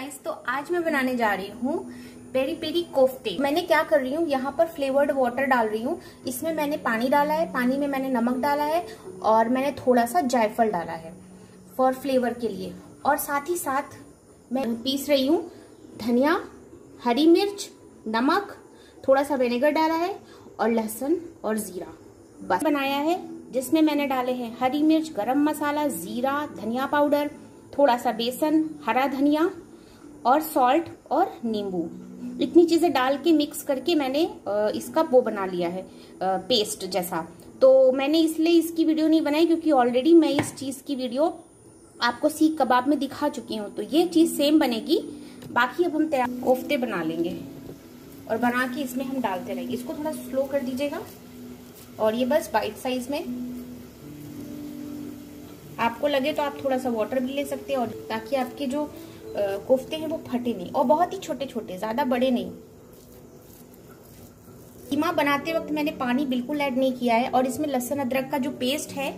आज मैं बनाने जा रही हूँ पेरी पेरी कोफ्ते मैंने क्या कर रही हूँ, यहाँ पर फ्लेवर्ड वाटर डाल रही हूँ। इसमें मैंने पानी डाला है, पानी में मैंने नमक डाला है और मैंने थोड़ा सा जायफल डाला है फॉर फ्लेवर के लिए। और साथ ही साथ मैं पीस रही हूँ धनिया, हरी मिर्च, नमक थोड़ा सा विनेगर डाला है और लहसुन और जीरा। बस बनाया है, जिसमें मैंने डाले हैं हरी मिर्च, गरम मसाला, जीरा, धनिया पाउडर थोड़ा सा बेसन, हरा धनिया और सॉल्ट और नींबू। इतनी चीज़ें डाल के मिक्स करके मैंने इसका वो बना लिया है पेस्ट जैसा। तो मैंने इसलिए इसकी वीडियो नहीं बनाई क्योंकि ऑलरेडी मैं इस चीज़ की वीडियो आपको सीख कबाब में दिखा चुकी हूँ। तो ये चीज़ सेम बनेगी। बाकी अब हम तैयार, कोफ्ते बना लेंगे। और बना के इसमें हम डालते रहेंगे। इसको थोड़ा स्लो कर दीजिएगा। और ये बस बाइट साइज़ में। आपको लगे तो आप थोड़ा सा वाटर भी ले सकते हैं और ताकि आपके जो कोफ्ते हैं, वो फटे नहीं और बहुत ही छोटे छोटे ज़्यादा बड़े नहीं। कीमा बनाते वक्त मैंने पानी बिल्कुल ऐड नहीं किया है और इसमें लहसुन अदरक का जो पेस्ट है,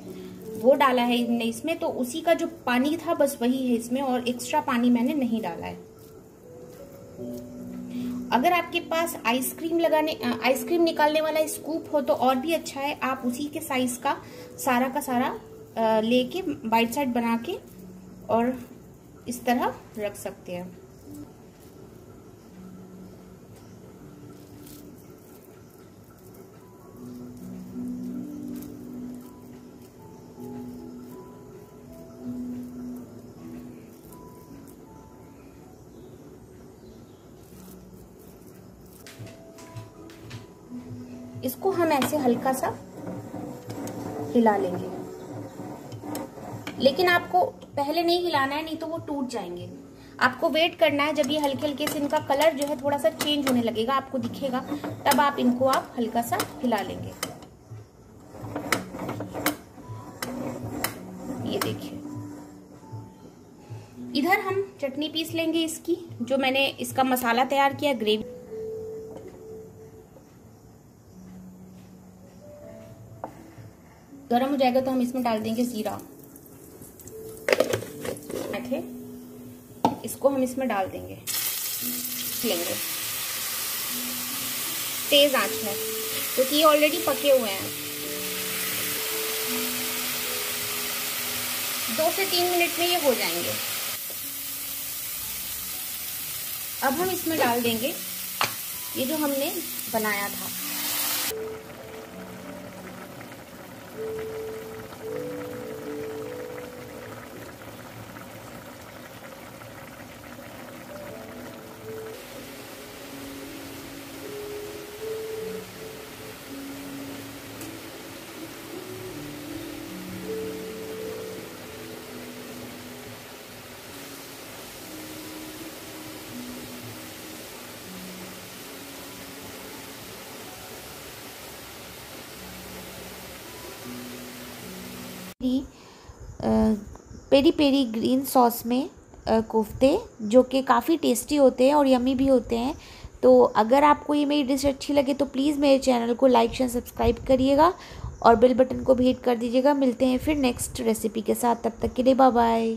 वो डाला है इनने इसमें। तो उसी का जो पानी था, बस वही है इसमें और एक्स्ट्रा पानी मैंने नहीं डाला है। अगर आपके पास आइसक्रीम लगाने आइसक्रीम निकालने वाला स्कूप हो तो और भी अच्छा है। आप उसी के साइज़ का सारा का सारा लेके बाइट साइड बना के और इस तरह रख सकते हैं। इसको हम ऐसे हल्का सा हिला लेंगे। लेकिन आपको पहले नहीं हिलाना है, नहीं तो वो टूट जाएँगे। आपको वेट करना है, जब ये हल्के हल्के से इनका कलर जो है थोड़ा सा चेंज होने लगेगा, आपको दिखेगा, तब आप इनको आप हल्का सा हिला लेंगे। ये देखिए। इधर हम चटनी पीस लेंगे इसकी, जो मैंने इसका मसाला तैयार किया ग्रेवी गर्म हो जाएगा तो हम इसमें डाल देंगे जीरा। थे इसको हम इसमें डाल देंगे। लेंगे तेज आँच है, क्योंकि ये ऑलरेडी पके हुए हैं। दो से तीन मिनट में ये हो जाएँगे। अब हम इसमें डाल देंगे, ये जो हमने बनाया था। पेरी पेरी ग्रीन सॉस में कोफ्ते, जो कि काफ़ी टेस्टी होते हैं और यमी भी होते हैं। तो अगर आपको ये मेरी डिश अच्छी लगे तो प्लीज़ मेरे चैनल को लाइक, शेयर, सब्सक्राइब करिएगा और बेल बटन को भी हिट कर दीजिएगा। मिलते हैं फिर नेक्स्ट रेसिपी के साथ। तब तक के लिए बाय बाय